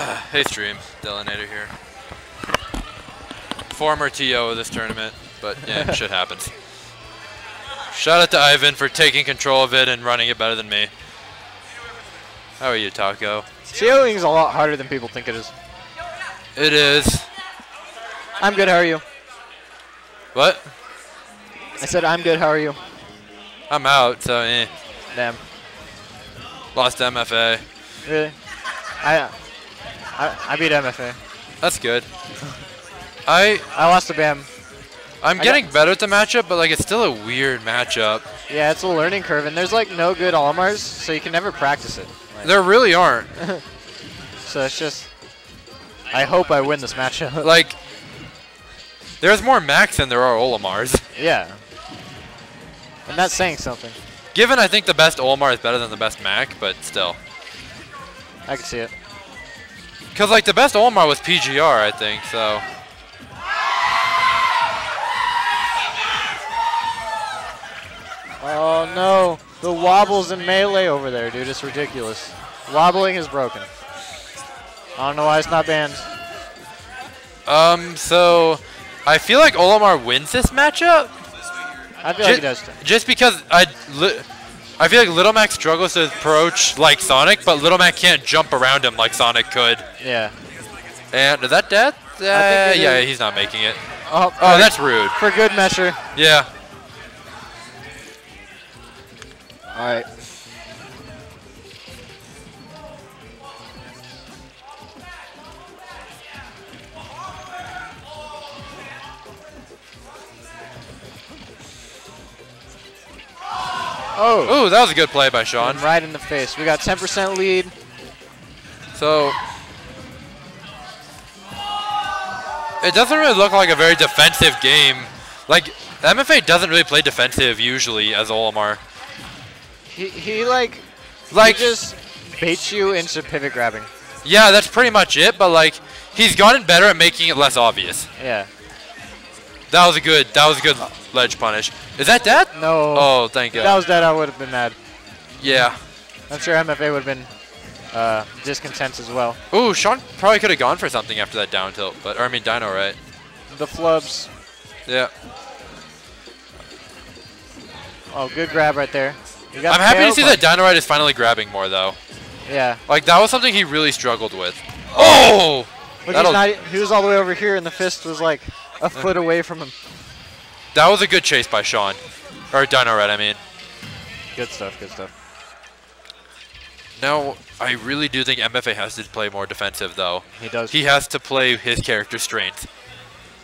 hey stream, Delinator here. Former TO of this tournament, but yeah, shit happens. Shout out to Ivan for taking control of it and running it better than me. How are you, Taco? TOing is a lot harder than people think it is. It is. I'm good, how are you? What? I said I'm good, how are you? I'm out, so eh. Damn. Lost MFA. Really? I, I, I beat MFA. That's good. I I lost to BAM. I'm I getting better at the matchup, but like it's still a weird matchup. Yeah, it's a learning curve, and there's like no good Olimars, so you can never practice it. Like, There really aren't. so it's just, I hope I win this matchup. like, there's more Macs than there are Olimars. yeah. And that's saying something. Given I think the best Olimar is better than the best Mac, but still. I can see it. Because, like, the best Olimar was PGR, I think, so. Oh no, the wobbles in melee over there, dude. It's ridiculous. Wobbling is broken. I don't know why it's not banned. Um, so. I feel like Olimar wins this matchup. I feel Ju- like he does too. Just because I. I feel like Little Mac struggles to approach like Sonic, but Little Mac can't jump around him like Sonic could. Yeah. And is that death? Uh, yeah, is. he's not making it. Oh, Oh, that's rude. for good measure. Yeah. All right. Oh, Ooh, that was a good play by Sean. right in the face. We got 10% lead. So it doesn't really look like a very defensive game. Like MFA doesn't really play defensive usually as Olimar. He, he like, Like he just baits you into pivot grabbing. yeah, that's pretty much it. But like he's gotten better at making it less obvious. Yeah. That was a good. That was a good ledge punish. Is that dead? No. Oh, thank If God. that was dead, I would have been mad. yeah. I'm sure MFA would have been uh, discontent as well. Ooh, Sean probably could have gone for something after that down tilt, but or I mean Dino, right? The flubs. Yeah. Oh, good grab right there. I'm happy to see punch. that DynoWright is finally grabbing more though. Yeah. Like that was something he really struggled with. Oh! But he's That'll- not, he was all the way over here, and the fist was like a foot away from him. That was a good chase by Sean. Or Dino Red, I mean. Good stuff, good stuff. Now, I really do think MFA has to play more defensive, though. He does. He has to play his character's strength.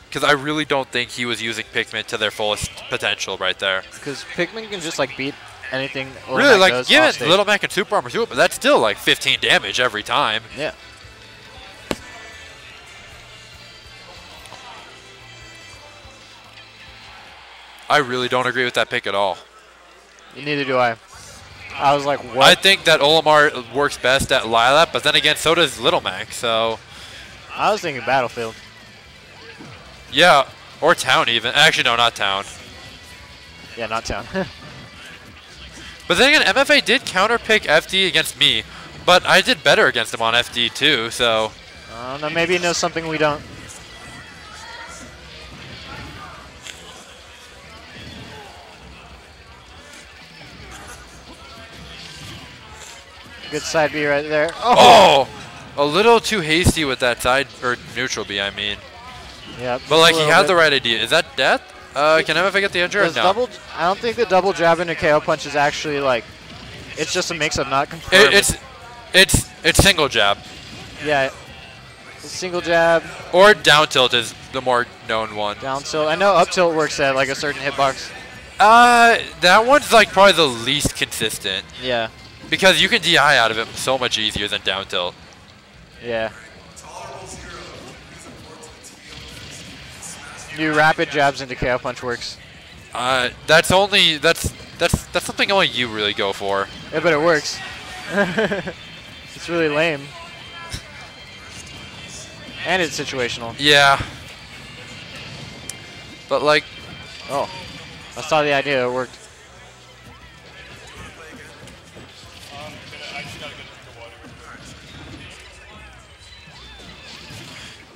Because I really don't think he was using Pikmin to their fullest potential right there. Because Pikmin can just like beat anything. Little really, Mac like, does give it stage. Little Mac and Super Armor to it, but that's still like 15 damage every time. Yeah. I really don't agree with that pick at all. Neither do I. I was like, what? I think that Olimar works best at Lylat, but then again, so does Little Mac, so... I, was thinking Battlefield. Yeah, or Town even. Actually, no, not Town. Yeah, not Town. But then again, MFA did counter pick FD against me, but I did better against him on FD too, so... I don't know. Maybe he knows something we don't. Good side B right there. Oh. Oh! A little too hasty with that side, or neutral B, I mean. Yeah. But like, he had bit. the right idea. Is that death? Uh, can MFA get the injury? Does No. double? I don't think the double jab into KO punch is actually like. It's just a mix of not confirmed. It, it's, it's, it's single jab. yeah. Single jab, Or down tilt is the more known one. down tilt. I know up tilt works at like a certain hitbox. Uh, that one's like probably the least consistent. Yeah. Because you can DI out of it so much easier than down tilt. Yeah. New rapid jabs into KO punch works. Uh, that's only, that's, that's, that's something only you really go for. Yeah, but it works. it's really lame. And it's situational. Yeah. But like, Oh. I saw the idea, it worked.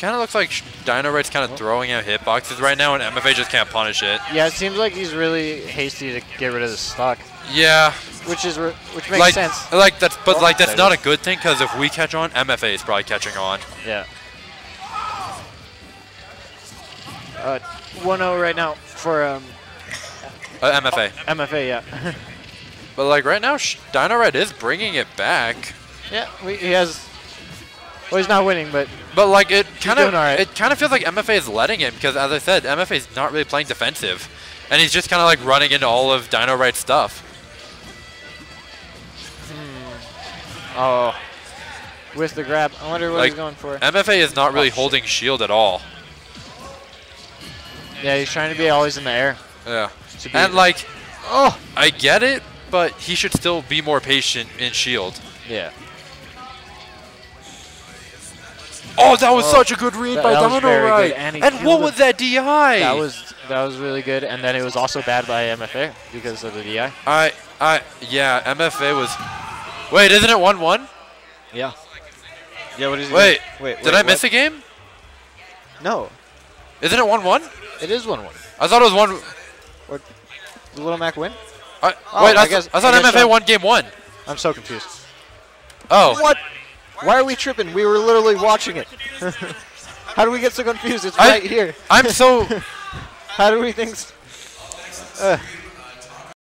Kind of looks like Sh- DynoWright's kind of throwing out hitboxes right now, and MFA just can't punish it. Yeah, it seems like he's really hasty to get rid of the stock, Yeah, which is which makes like, sense. like that's, but Oh, like that's there it not a good thing because if we catch on, MFA is probably catching on. Yeah. Uh, 1-0 right now for um, Uh, MFA. MFA. Yeah. But like right now, Sh- Dino Red is bringing it back. yeah. We, he has. Well, he's not winning, but But like it kind of, right. it kind of feels like MFA is letting him because, as I said, MFA is not really playing defensive, and he's just kind of like running into all of DynoWright's stuff. Hmm. oh, with the grab. I wonder what Like, he's going for. MFA is not really Oh, holding shield at all. Yeah, he's trying to be always in the air. Yeah, and like oh, I get it, but he should still be more patient in shield. yeah. Oh, that was Oh, such a good read that- by that was DynoWright. and And what was that DI? That was that was really good, and then it was also bad by MFA because of the DI. I I yeah, MFA was. Wait, isn't it one one? Yeah. Yeah. What is he? Wait, doing? wait. Did I miss a game? No, Isn't it one one? it is one one. I thought it was one. What did Little Mac win? I, Oh, wait, I, I guess- I thought I guess MFA so. won game one. I'm so confused. Oh, What? Why are we tripping? We were literally watching it. How do we get so confused? It's I- right here. I'm so. How do we think? Uh,